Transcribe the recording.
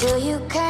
Do you care?